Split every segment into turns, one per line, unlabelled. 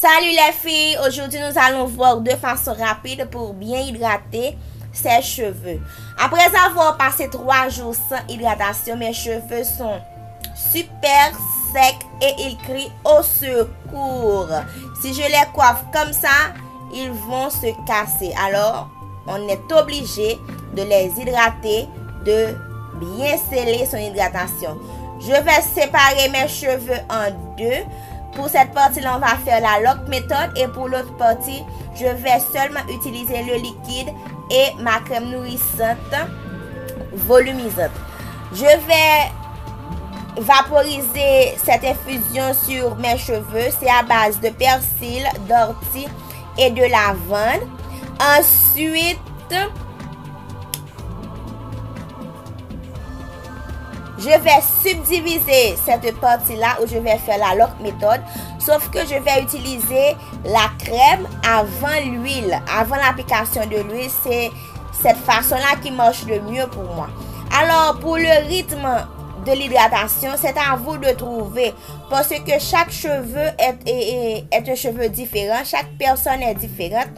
Salut les filles, aujourd'hui nous allons voir deux façons rapides pour bien hydrater ses cheveux. Après avoir passé trois jours sans hydratation, mes cheveux sont super secs et ils crient au secours. Si je les coiffe comme ça, ils vont se casser. Alors, on est obligé de les hydrater, de bien sceller son hydratation. Je vais séparer mes cheveux en deux. Pour cette partie-là, on va faire la lock méthode. Et pour l'autre partie, je vais seulement utiliser le liquide et ma crème nourrissante volumisante. Je vais vaporiser cette infusion sur mes cheveux. C'est à base de persil, d'ortie et de lavande. Ensuite, Je vais subdiviser cette partie-là où je vais faire la lock méthode. Sauf que je vais utiliser la crème avant l'huile. Avant l'application de l'huile, c'est cette façon-là qui marche le mieux pour moi. Alors, pour le rythme de l'hydratation, c'est à vous de trouver. Parce que chaque cheveu est, est un cheveu différent. Chaque personne est différente.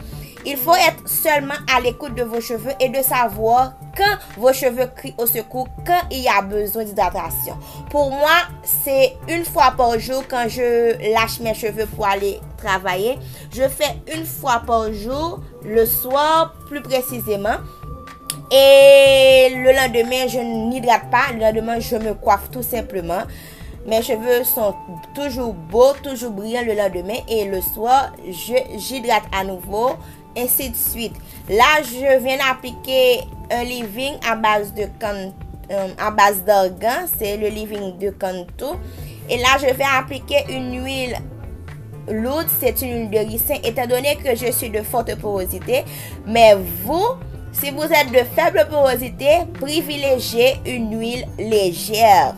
Il faut être seulement à l'écoute de vos cheveux et de savoir quand vos cheveux crient au secours, quand il y a besoin d'hydratation. Pour moi, c'est une fois par jour quand je lâche mes cheveux pour aller travailler. Je fais une fois par jour, le soir plus précisément. Et le lendemain, je n'hydrate pas. Le lendemain, je me coiffe tout simplement. Mes cheveux sont toujours beaux, toujours brillants le lendemain. Et le soir, j'hydrate à nouveau ainsi de suite. Là, je viens d'appliquer un living à base de euh, à base d'organ. C'est le living de Canto. Et là, je vais appliquer une huile lourde. C'est une huile de ricin. Étant donné que je suis de forte porosité. Mais vous, si vous êtes de faible porosité, privilégiez une huile légère.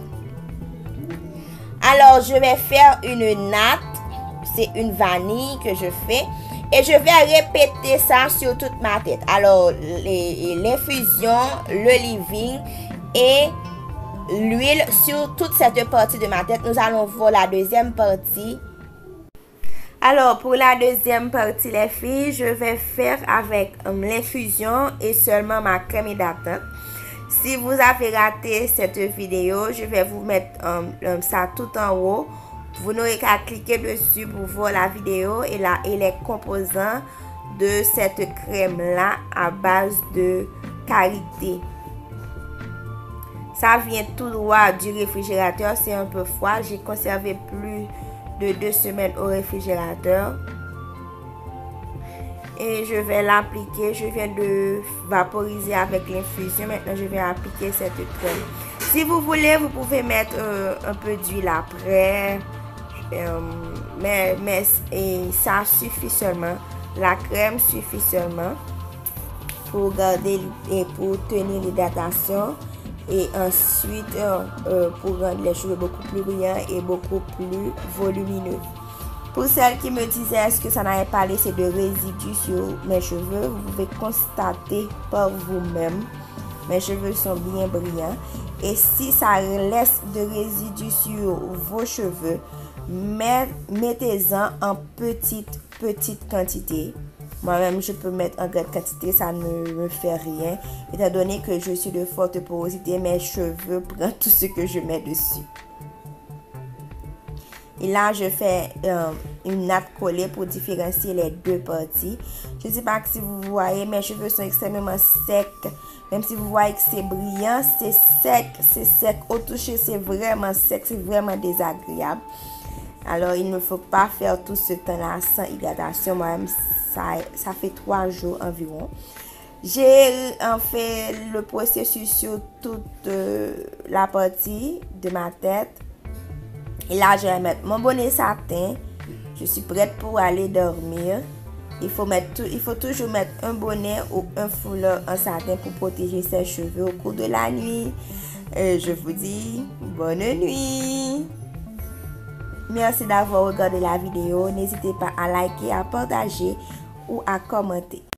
Alors, je vais faire une natte. C'est une vanille que je fais. Et je vais répéter ça sur toute ma tête. Alors, l'infusion, le living et l'huile sur toute cette partie de ma tête. Nous allons voir la deuxième partie. Alors, pour la deuxième partie, les filles, je vais faire avec um, l'infusion et seulement ma crème hydratante. Si vous avez raté cette vidéo, je vais vous mettre um, um, ça tout en haut Vous n'aurez qu'à cliquer dessus pour voir la vidéo et, les composants de cette crème-là à base de karité. Ça vient tout droit du réfrigérateur. C'est un peu froid. J'ai conservé plus de deux semaines au réfrigérateur. Et je vais l'appliquer. Je viens de vaporiser avec l'infusion. Maintenant, je vais appliquer cette crème. Si vous voulez, vous pouvez mettre euh, un peu d'huile après. Um, men, men, e, sa sufi solman. La krem sufi solman. Pou gade, e, pou teni l'hidratasyon. E answit, euh, euh pou rende le chouve beaucoup plus brillant et beaucoup plus volumineux. Pour celles qui me disaient est-ce que ça n'avait pas laissé de résidus sur mes cheveux, vous pouvez constater par vous-même. Mes cheveux sont bien brillants. Et si ça laisse de résidus sur vos cheveux, mettez-en en petite, petite quantité. Moi-même, je peux mettre en grande quantité, ça ne me fait rien. Étant donné que je suis de forte porosité, mes cheveux prennent tout ce que je mets dessus. Et là, je fais euh, une natte collée pour différencier les deux parties. Je ne sais pas si vous voyez, mes cheveux sont extrêmement secs. Même si vous voyez que c'est brillant, c'est sec, c'est sec. Au toucher, c'est vraiment sec, c'est vraiment désagréable. Alors, il ne faut pas faire tout ce temps-là sans hydratation. Moi-même, ça, ça, fait 3 jours environ. J'ai en fait le processus sur toute euh, la partie de ma tête. Et là, je vais mettre mon bonnet satin. Je suis prête pour aller dormir. Il faut, mettre tout, il faut toujours mettre un bonnet ou un foulard en satin pour protéger ses cheveux au cours de la nuit. Euh, je vous dis bonne nuit. Mersi d'avou regade la video. N'ezite pa a like, a partaje ou a komante.